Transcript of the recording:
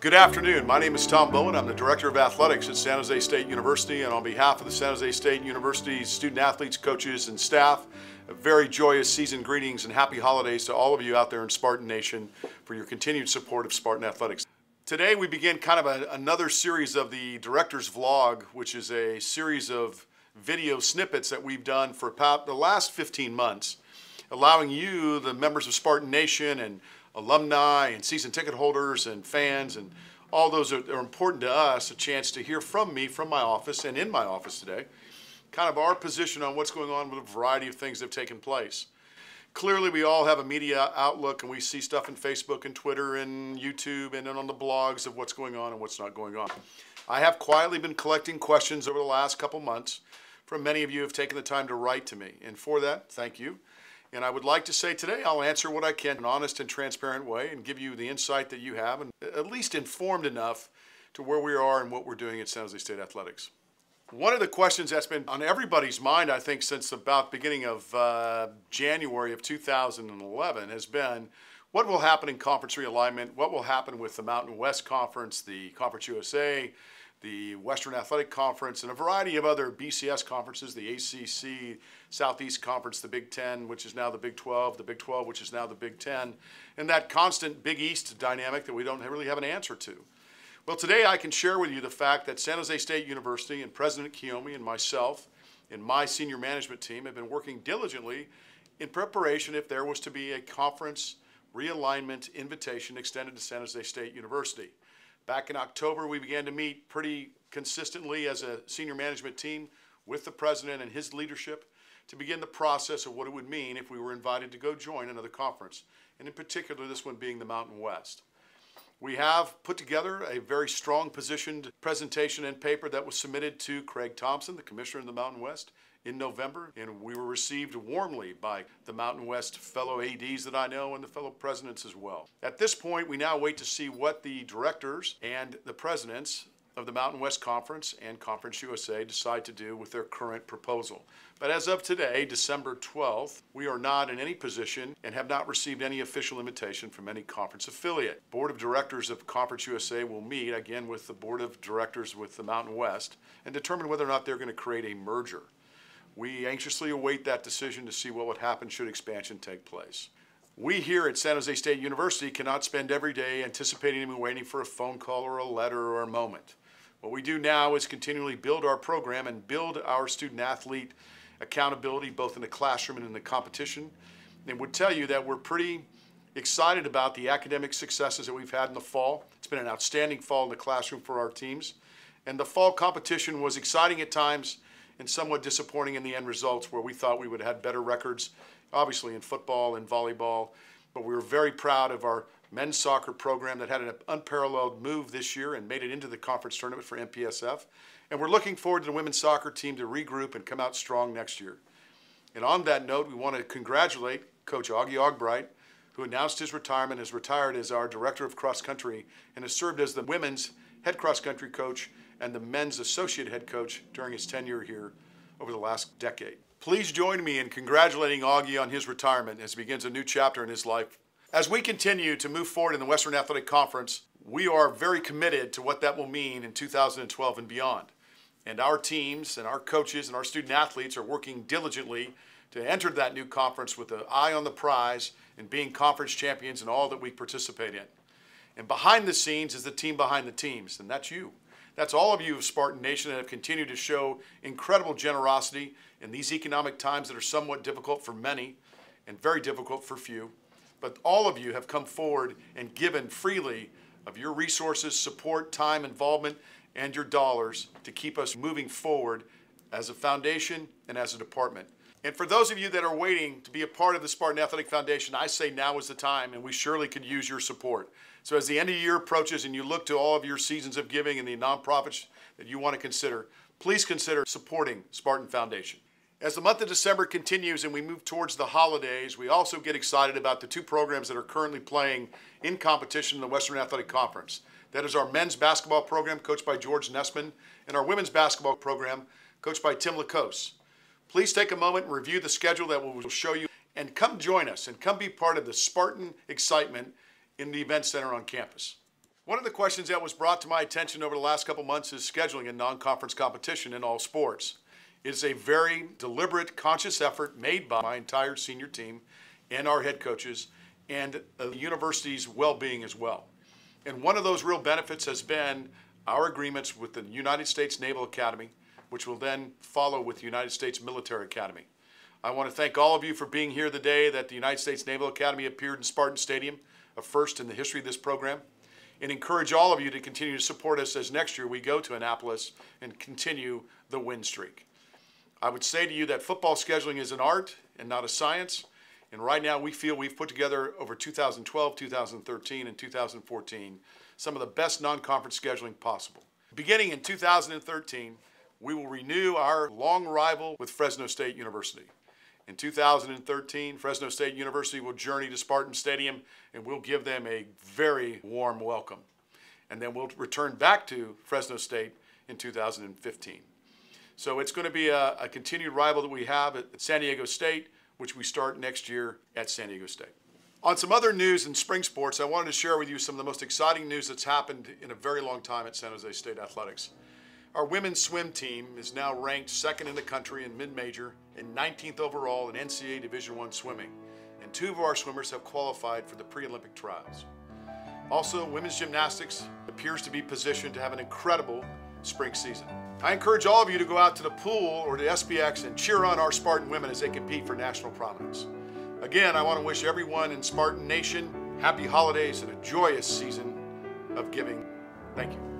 Good afternoon. My name is Tom Bowen. I'm the Director of Athletics at San Jose State University, and on behalf of the San Jose State University student athletes, coaches, and staff, a very joyous season greetings and happy holidays to all of you out there in Spartan Nation for your continued support of Spartan Athletics. Today we begin kind of a, another series of the Director's Vlog, which is a series of video snippets that we've done for about the last 15 months, allowing you, the members of Spartan Nation and alumni and season ticket holders and fans and all those are, are important to us, a chance to hear from me from my office and in my office today kind of our position on what's going on with a variety of things that have taken place. Clearly, we all have a media outlook and we see stuff in Facebook and Twitter and YouTube and on the blogs of what's going on and what's not going on. I have quietly been collecting questions over the last couple months from many of you who have taken the time to write to me. And for that, thank you. And I would like to say today I'll answer what I can in an honest and transparent way and give you the insight that you have and at least informed enough to where we are and what we're doing at San Jose State Athletics. One of the questions that's been on everybody's mind, I think, since about beginning of uh, January of 2011 has been what will happen in conference realignment, what will happen with the Mountain West Conference, the Conference USA, the Western Athletic Conference, and a variety of other BCS conferences, the ACC, Southeast Conference, the Big Ten, which is now the Big 12, the Big 12, which is now the Big Ten, and that constant Big East dynamic that we don't really have an answer to. Well, today I can share with you the fact that San Jose State University and President Qayoumi and myself and my senior management team have been working diligently in preparation if there was to be a conference realignment invitation extended to San Jose State University. Back in October, we began to meet pretty consistently as a senior management team with the president and his leadership to begin the process of what it would mean if we were invited to go join another conference, and in particular, this one being the Mountain West. We have put together a very strong positioned presentation and paper that was submitted to Craig Thompson, the Commissioner of the Mountain West, in November, and we were received warmly by the Mountain West fellow ADs that I know and the fellow presidents as well. At this point, we now wait to see what the directors and the presidents of the Mountain West Conference and Conference USA decide to do with their current proposal. But as of today, December 12th, we are not in any position and have not received any official invitation from any conference affiliate. Board of Directors of Conference USA will meet again with the Board of Directors with the Mountain West and determine whether or not they're going to create a merger. We anxiously await that decision to see what would happen should expansion take place. We here at San Jose State University cannot spend every day anticipating and waiting for a phone call or a letter or a moment. What we do now is continually build our program and build our student athlete accountability both in the classroom and in the competition. And would tell you that we're pretty excited about the academic successes that we've had in the fall. It's been an outstanding fall in the classroom for our teams. And the fall competition was exciting at times and somewhat disappointing in the end results where we thought we would have had better records, obviously in football and volleyball. But we were very proud of our men's soccer program that had an unparalleled move this year and made it into the conference tournament for MPSF. And we're looking forward to the women's soccer team to regroup and come out strong next year. And on that note, we want to congratulate Coach Augie Argabright, who announced his retirement, has retired as our director of cross country, and has served as the women's head cross country coach and the men's associate head coach during his tenure here over the last decade. Please join me in congratulating Augie on his retirement as he begins a new chapter in his life. As we continue to move forward in the Western Athletic Conference, we are very committed to what that will mean in 2012 and beyond. And our teams and our coaches and our student athletes are working diligently to enter that new conference with an eye on the prize and being conference champions in all that we participate in. And behind the scenes is the team behind the teams, and that's you. That's all of you of Spartan Nation that have continued to show incredible generosity in these economic times that are somewhat difficult for many and very difficult for few. But all of you have come forward and given freely of your resources, support, time, involvement, and your dollars to keep us moving forward as a foundation and as a department. And for those of you that are waiting to be a part of the Spartan Athletic Foundation, I say now is the time, and we surely could use your support. So as the end of the year approaches and you look to all of your seasons of giving and the nonprofits that you want to consider, please consider supporting Spartan Foundation. As the month of December continues and we move towards the holidays, we also get excited about the two programs that are currently playing in competition in the Western Athletic Conference. That is our men's basketball program, coached by George Nessman, and our women's basketball program, coached by Tim La Kose. Please take a moment and review the schedule that we will show you and come join us and come be part of the Spartan excitement in the Event Center on campus. One of the questions that was brought to my attention over the last couple months is scheduling a non-conference competition in all sports. It's a very deliberate, conscious effort made by my entire senior team and our head coaches and the university's well-being as well. And one of those real benefits has been our agreements with the United States Naval Academy, which will then follow with the United States Military Academy. I want to thank all of you for being here the day that the United States Naval Academy appeared in Spartan Stadium, a first in the history of this program, and encourage all of you to continue to support us as next year we go to Annapolis and continue the win streak. I would say to you that football scheduling is an art and not a science, and right now we feel we've put together over 2012, 2013, and 2014 some of the best non-conference scheduling possible. Beginning in 2013, we will renew our long rival with Fresno State University. In 2013, Fresno State University will journey to Spartan Stadium and we'll give them a very warm welcome. And then we'll return back to Fresno State in 2015. So it's going to be a, a continued rival that we have at San Diego State, which we start next year at San Diego State. On some other news in spring sports, I wanted to share with you some of the most exciting news that's happened in a very long time at San Jose State Athletics. Our women's swim team is now ranked second in the country in mid-major and 19th overall in NCAA Division I swimming, and two of our swimmers have qualified for the pre-Olympic trials. Also, women's gymnastics appears to be positioned to have an incredible spring season. I encourage all of you to go out to the pool or the SPX and cheer on our Spartan women as they compete for national prominence. Again, I want to wish everyone in Spartan Nation happy holidays and a joyous season of giving. Thank you.